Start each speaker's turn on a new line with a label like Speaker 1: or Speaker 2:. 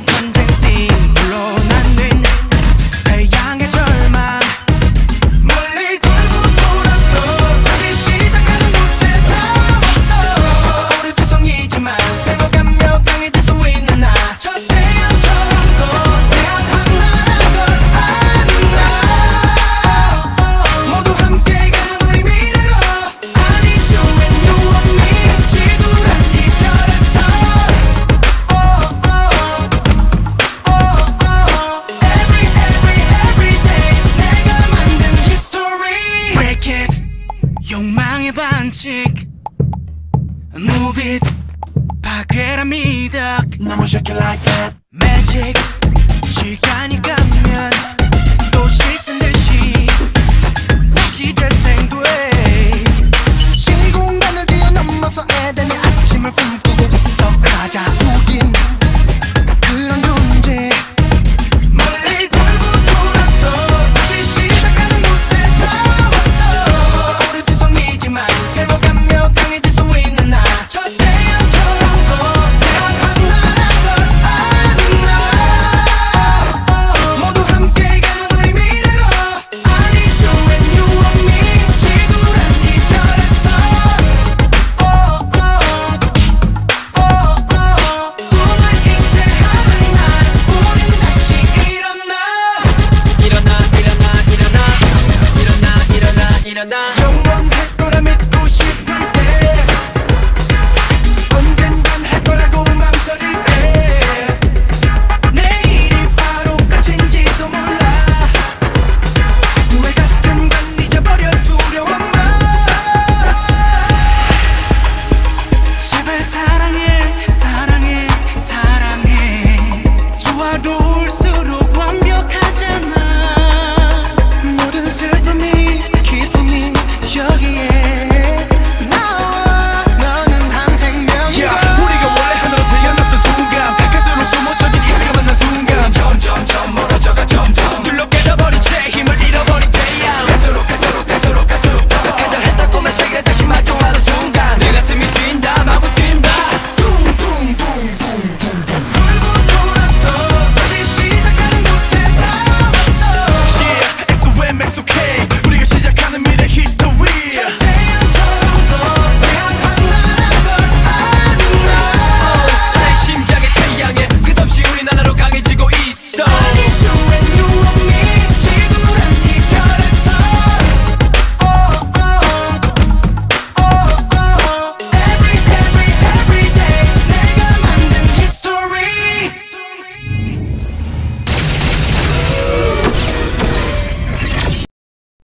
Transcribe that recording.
Speaker 1: a dun. chick Move it. 파괴랍니다 No more shake it like that. Magic. 시간이 감 Yukino